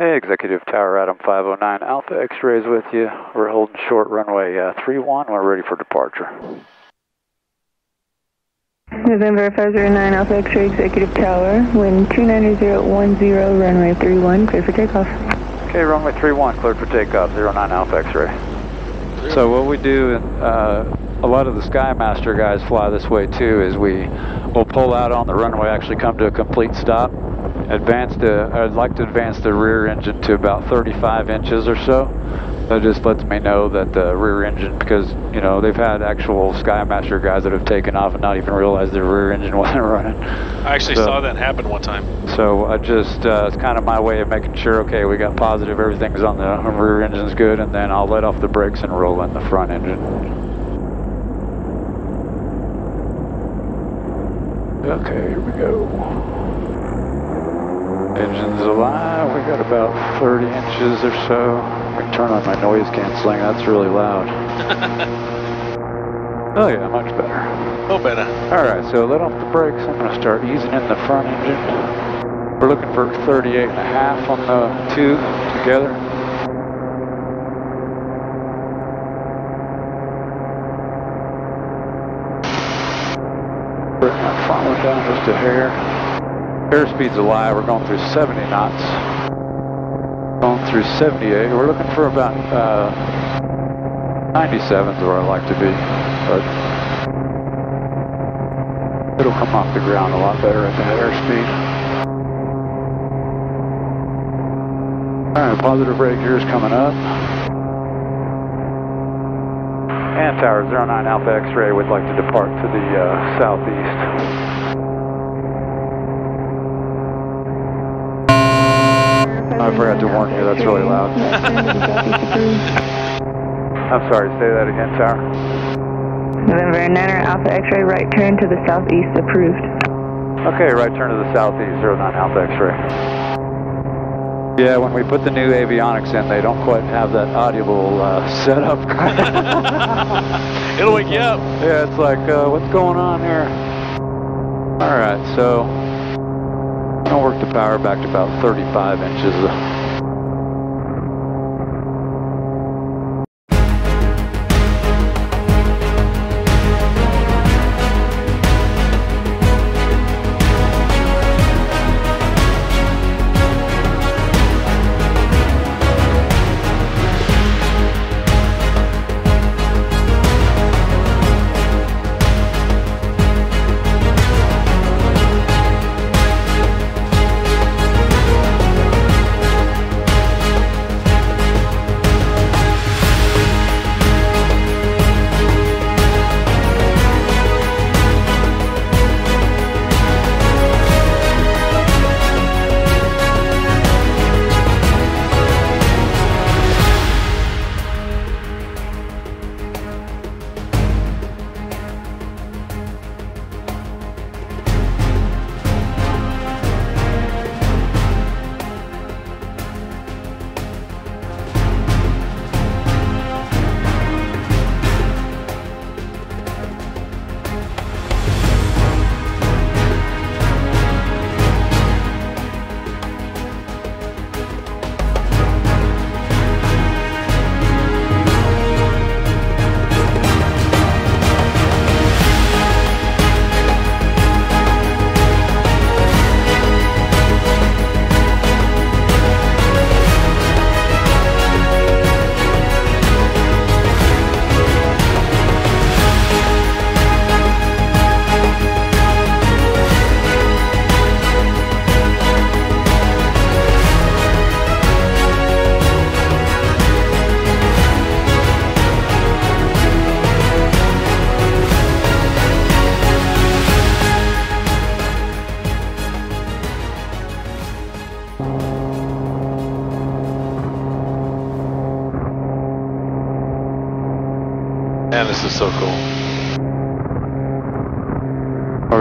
Hey, Executive Tower Adam 509 Alpha X-rays with you. We're holding short runway uh, 31. We're ready for departure. November 509 Alpha X-ray Executive Tower, wind 29010, runway 31, clear for takeoff. Okay, runway 31, cleared for takeoff, 09 Alpha X-ray. So what we do, uh, a lot of the Skymaster guys fly this way too, is we will pull out on the runway, actually come to a complete stop, advance the, I'd like to advance the rear engine to about 35 inches or so. That just lets me know that the rear engine, because, you know, they've had actual Skymaster guys that have taken off and not even realized their rear engine wasn't running. I actually So- saw that happen one time. So I just, uh, it's kind of my way of making sure, okay, we got positive, everything's on the rear engine's good, and then I'll let off the brakes and roll in the front engine. Okay, here we go. Engine's alive, we got about 30 inches or so. I can turn on my noise canceling, that's really loud. oh yeah, much better. Oh, better. Alright, so let off the brakes. I'm going to start easing in the front engine. We're looking for 38 and a half on the two together. Front one down just a hair. Airspeed's alive. We're going through 70 knots. Going through 78. We're looking for about uh, 97 is where I like to be. But It'll come off the ground a lot better at that airspeed. Alright, positive brake gears coming up. And Tower 09 Alpha X-ray would like to depart to the uh, southeast. I forgot to warn you, that's really loud. I'm sorry, say that again, Tower. November 9 Alpha X-ray, right turn to the southeast, approved. Okay, right turn to the southeast, 09 Alpha X-ray. Yeah, when we put the new avionics in, they don't quite have that audible uh, setup. It'll wake you up. yeah, it's like, uh, what's going on here? All right, so The power back to about 35 inches.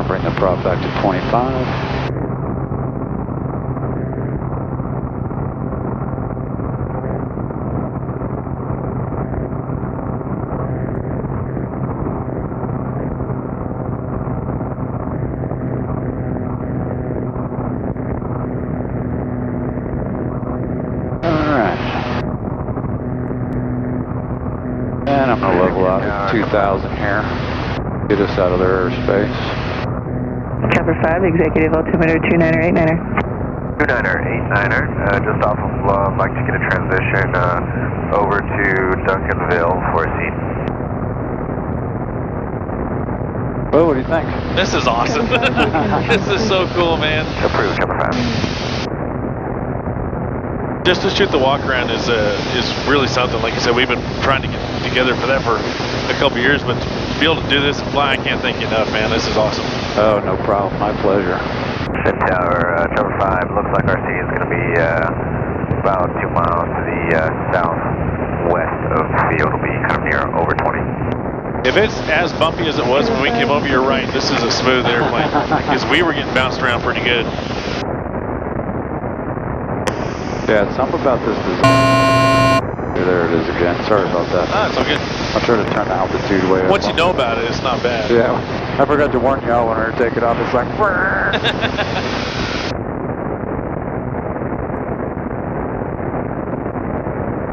center, bring the prop back to 25. And I'm going to level out 2,000 here. Get us out of their airspace. Chopper 5, executive altimeter 29er89er. 29er, 89er, uh, just off of Love, I'd like to get a transition uh, over to Duncanville for a seat. Well, what do you think? This is awesome. this is so cool, man. Approved, Chopper 5. Just to shoot the walk around is uh, is really something. Like I said, we've been trying to get together for that for a couple years, but to be able to do this and fly, I can't thank you enough, man. This is awesome. Oh, no problem. My pleasure. Fifth Tower, uh, Chopper 5, looks like our seat is going to be uh, about two miles to the uh, southwest of the field. It'll be kind of near over 20. If it's as bumpy as it was when we came over, you're right. This is a smooth airplane because we were getting bounced around pretty good. Yeah, something about this design. There it is again. Sorry about that. Ah, it's all good. I'll try to turn the altitude way up. Once you know about it, it's not bad. Yeah, I forgot to warn y'all when I take it off. It's like,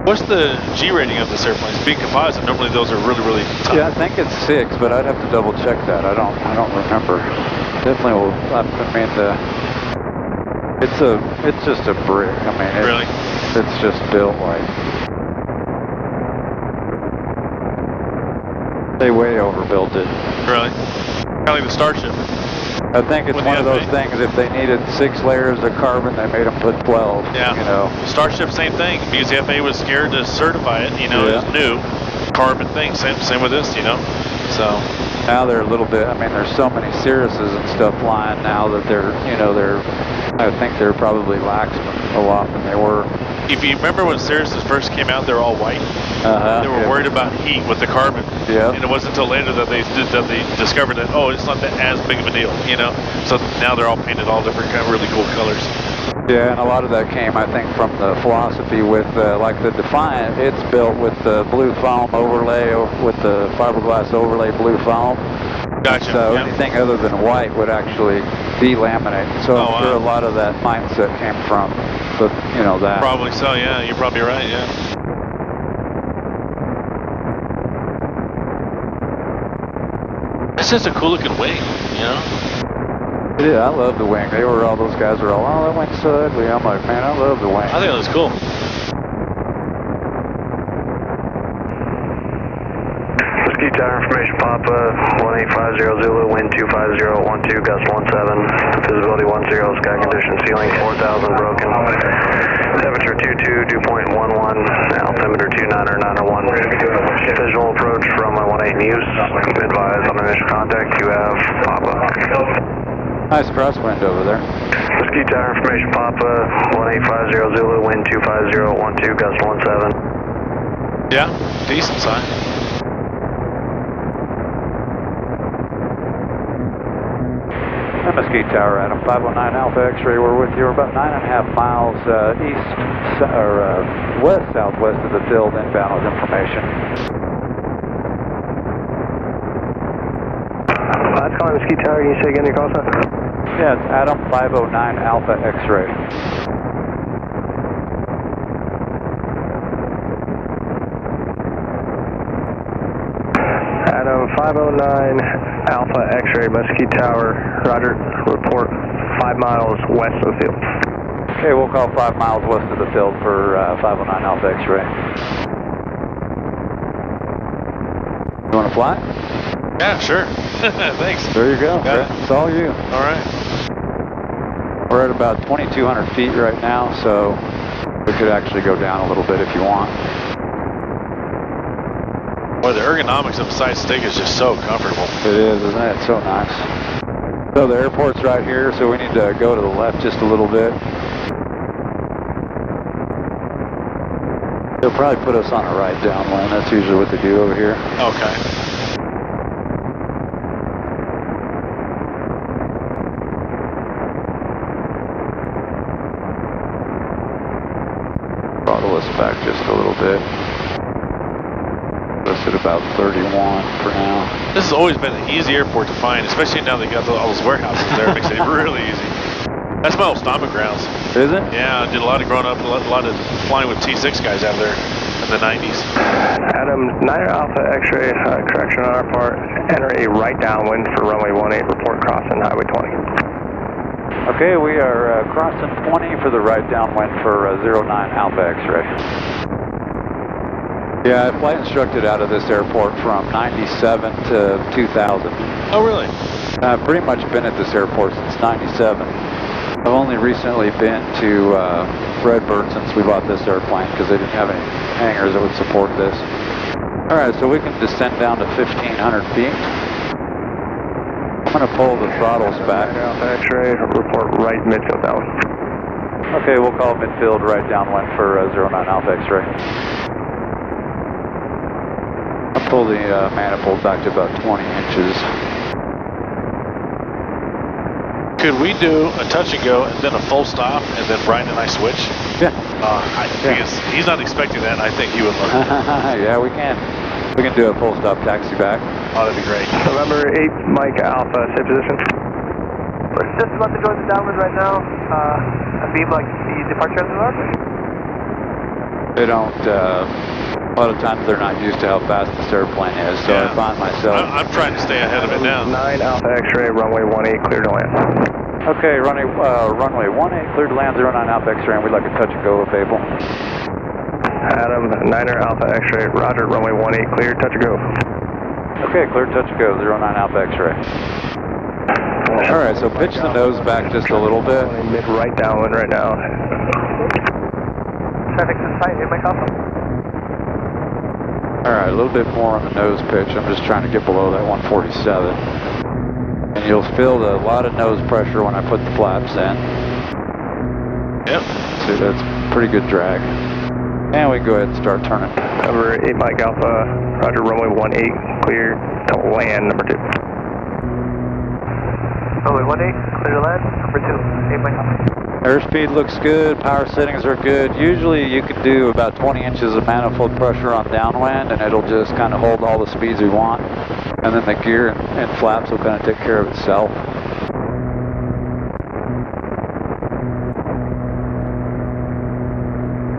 What's the G rating of this airplane? Being composite. Normally those are really, really tough. yeah, I think it's six, but I'd have to double check that. I don't, I don't remember. Definitely will. I mean, the, it's a, it's just a brick. I mean, it, Really? it's just built like. They way overbuilt it. Really? Like the Starship. I think it's With one of those things. If they needed six layers of carbon, they made them put twelve. Yeah. You know. Starship, same thing, because the FAA was scared to certify it, you know, Yeah. it's new. Carbon thing, same, same with this, you know. So, Now they're a little bit. I mean, there's so many Cirruses and stuff flying now that they're, you know, they're. I think they're probably lax a lot than they were. if you remember when Cirruses first came out, they're all white. Uh-huh. They were yeah. worried about heat with the carbon. Yeah. And it wasn't until later that they did, that they discovered that oh, it's not that as big of a deal, you know. So now they're all painted all different kind of really cool colors. Yeah, and a lot of that came, I think, from the philosophy with, uh, like the Defiant. It's built with the blue foam overlay, with the fiberglass overlay blue foam. Gotcha. So yeah. anything other than white would actually delaminate. So Oh, I'm sure wow. a lot of that mindset came from, the, you know, that. Probably so. Yeah, you're probably right. Yeah. It's just a cool looking wing, you know. Yeah, I love the wing. They were all those guys were all, oh, that wing's so ugly. I'm like, man, I love the wing. I think it was cool. Ski tower information Papa 1850 Zulu, wind 250, gust 17, visibility 10, sky condition ceiling 4000 broken, temperature 22, dew point 11, altimeter 29er 901, visual approach from uh, 18 News, advise on initial contact, you have Papa. Nice crosswind over there. Ski tower information Papa 1850 Zulu, wind 250, gust 17. Yeah, decent sign. Mesquite Tower, Adam 509 Alpha X-ray. We're with you. We're about nine and a half miles uh, east or uh, west southwest of the field inbound with information. That's calling Ski Tower. Can you say again your call sign? Yeah, it's Adam 509 Alpha X-ray. Adam 509 Alpha X-ray Mesquite Tower. Roger. Report five miles west of the field. Okay, we'll call five miles west of the field for uh, 509 Alpha X-ray. You want to fly? Yeah, sure. Thanks. There you go. Got it. It's all you. All right. We're at about 2,200 feet right now, so we could actually go down a little bit if you want. Boy, the ergonomics of the side stick is just so comfortable. It is, isn't it? It's so nice. So the airport's right here, so we need to go to the left just a little bit. They'll probably put us on a right downwind. That's usually what they do over here. Okay. Throttle us back just a little bit. Put us at about 31 for now. This has always been an easy airport to find, especially now they got the, all those warehouses there. It makes it really easy. That's my old stomping grounds. Is it? Yeah, I did a lot of growing up, a lot, a lot of flying with T6 guys out there. in the 90s. Adam, Niner Alpha X-ray, uh, correction on our part. Enter a right downwind for runway 18, report crossing highway 20. Okay, we are uh, crossing 20 for the right downwind for uh, 09 Alpha X-ray. Yeah, I flight instructed out of this airport from 97 to 2000. Oh, really? I've pretty much been at this airport since 97. I've only recently been to uh, Redbird since we bought this airplane because they didn't have any hangars that would support this. All right, so we can descend down to 1500 feet. I'm going to pull the throttles back. Niner Alpha X-ray, report right midfield downwind. Okay, we'll call midfield right downwind for uh, 09 Alpha X-ray. I'll pull the uh, manifold back to about 20 inches. Could we do a touch and go and then a full stop and then Brian and I switch? Yeah. Uh, I, Yeah. because he's not expecting that and I think he would love it. yeah, we can. We can do a full stop taxi back. Oh, that'd be great. November 8, Mike Alpha, safe position. We're just about to join the downwind right now. Uh, a beam like the departure engine are. They don't, uh, a lot of times they're not used to how fast this airplane is, so Yeah. I find myself. I, I'm trying to stay ahead of it now. 9 Alpha X-ray, runway 18, clear to land. Okay, runway, uh, runway 18, cleared to land 09 Alpha X-ray, and we'd like a touch and go with Able. Adam, Niner Alpha X-ray, roger, runway 18, clear, touch and go. Okay, cleared touch and go, 09 Alpha X-ray. All right, so pitch the nose back just a little bit. Mid right downwind right now. Traffic's in sight, in my alpha. All right, a little bit more on the nose pitch. I'm just trying to get below that 147. And you'll feel a lot of nose pressure when I put the flaps in. Yep. See, that's pretty good drag. And we can go ahead and start turning. Number 8 Mike Alpha, roger, runway 18, clear to land, number 2. Runway 18, clear to land. Number 2, 8 my alpha. Airspeed looks good, power settings are good. Usually you can do about 20 inches of manifold pressure on downwind and it'll just kind of hold all the speeds we want. And then the gear and flaps will kind of take care of itself.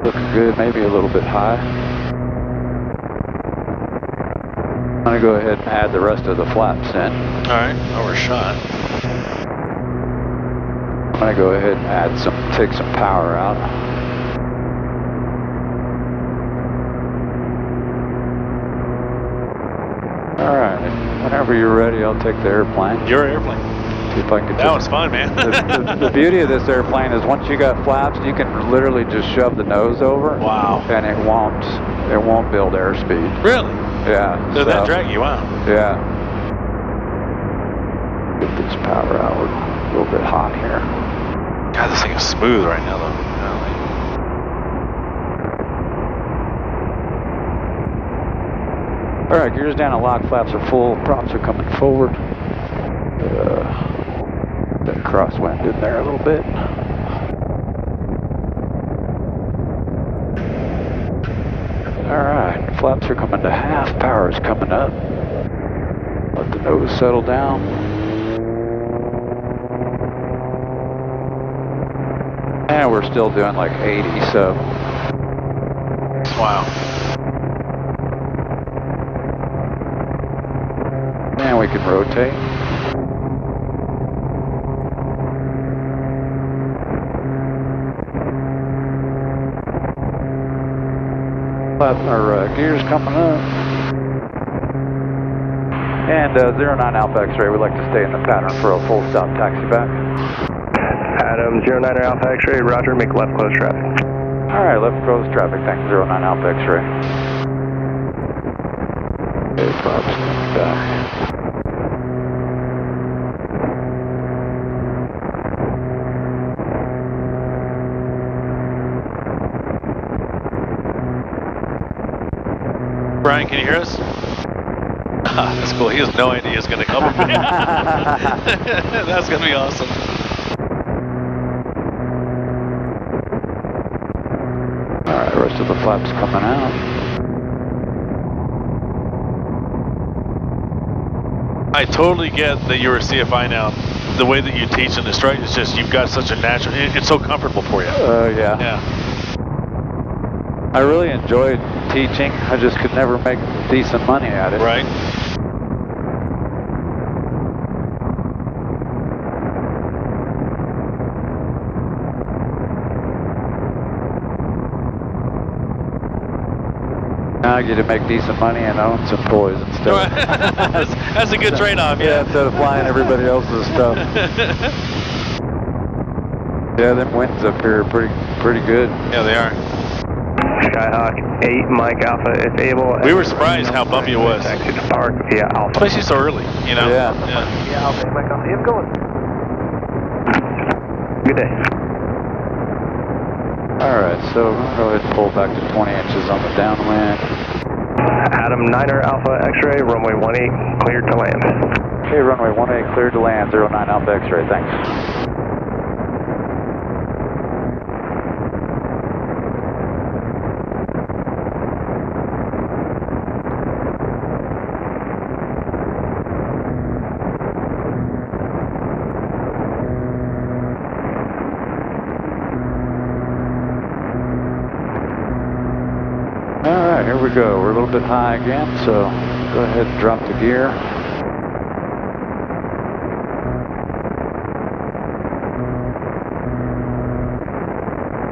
Looks good, maybe a little bit high. I'm gonna go ahead and add the rest of the flaps in. All right. Overshot. I'm gonna go ahead and add some, take some power out. All right, whenever you're ready, I'll take the airplane. Your airplane. See if I can That was fun, man. the, the, the beauty of this airplane is once you got flaps, you can literally just shove the nose over. Wow. And it won't, it won't build airspeed. Really? Yeah. Does so- that drag you out? Yeah. Get this power out. We're a little bit hot here. God, this thing is smooth right now, though. All right, gears down and lock flaps are full. Props are coming forward. Uh, that crosswind in there a little bit. All right, flaps are coming to half. Power is coming up. Let the nose settle down. And we're still doing like 80, so Wow. And we can rotate. Flap, our uh, gears coming up. And uh, 09 Alpha X-ray, we'd like to stay in the pattern for a full stop taxi back. Adam, 09 Alpha X-ray, roger, make left close traffic. All right, left close traffic, thanks, 09 Alpha X-ray. Okay, props back. Brian, can you hear us? That's cool. He has no idea it's going to come. that's going to be awesome. Of the flaps coming out. I totally get that you're a CFI now. The way that you teach in the instruct is just you've got such a natural. It, it's so comfortable for you. Uh, yeah. Yeah. I really enjoyed teaching. I just could never make decent money at it. Right. Now I get to make decent money and own some toys instead. that's, that's a good trade-off. Yeah, Yeah. instead of flying everybody else's stuff. Yeah, them winds up here are pretty pretty good. yeah, they are. Skyhawk 8, Mike Alpha, if able. We were surprised how bumpy it was. Exit to park via Alpha. Especially so early, you know. Yeah. Yeah. Yeah, Alpha, Mike Alpha. Yep, going. Good day. Alright, so we'll go ahead and pull back to 20 inches on the downwind. Adam Niner Alpha X-ray, runway 18, cleared to land. Okay, runway 18 cleared to land, 09 Alpha X-ray, thanks. Alright, here we go. We're a little bit high again, so go ahead and drop the gear.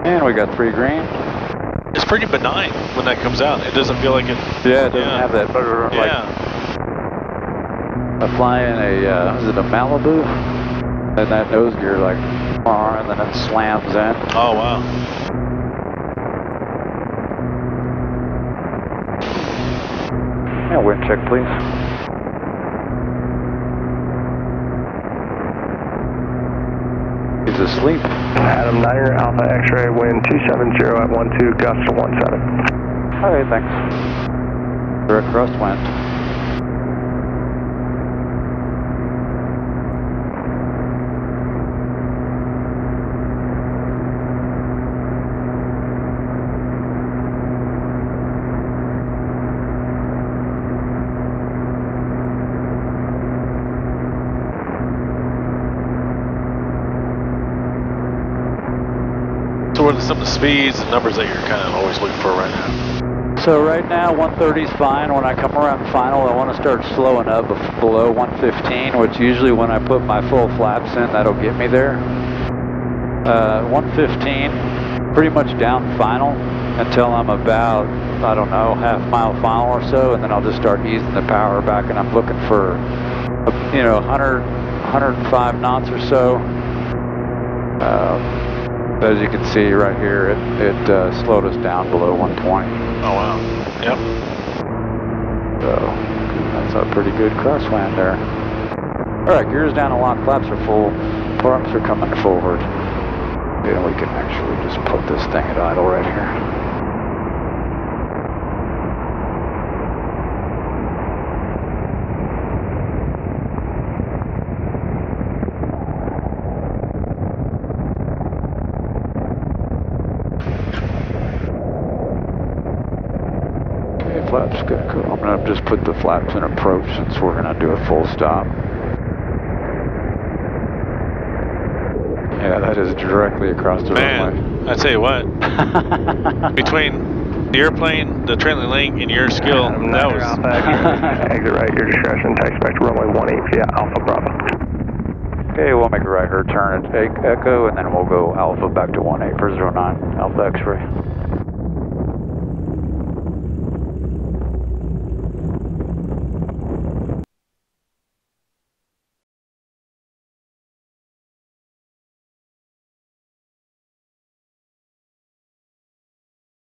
And we got three green. It's pretty benign when that comes out. It doesn't feel like it. Yeah, it doesn't Yeah. have that brr, like yeah. a flying a, uh, is it a Malibu? And that nose gear like, and then it slams in. Oh wow. Yeah, wind check please. He's asleep. Adam Niner Alpha X-ray, wind 270 at 12, gust to 17. Okay, thanks. Direct crosswind. What are some of the speeds and numbers that you're kind of always looking for right now? So right now 130 is fine. When I come around final, I want to start slowing up below 115, which usually when I put my full flaps in, that'll get me there. Uh, 115, pretty much down final until I'm about, I don't know, half mile final or so, and then I'll just start easing the power back, and I'm looking for, uh, you know, 100, 105 knots or so. Um, but as you can see right here, it, it uh, slowed us down below 120. Oh wow. Yep. So that's a pretty good crosswind there. All right, gears down and lock flaps are full. Pumps are coming forward. And we can actually just put this thing at idle right here. Okay, flaps good. Cool. I'm gonna just put the flaps in approach since we're gonna do a full stop. Yeah, that is directly across the Man, I tell you what, between the airplane, the trailing link, and your skill, Adam that was. Alpha X-ray, exit right, your discretion, taxi back to runway 18 via Alpha Bravo. okay, we'll make a right here turn at Echo, and then we'll go Alpha back to 18 for 09 Alpha X-ray.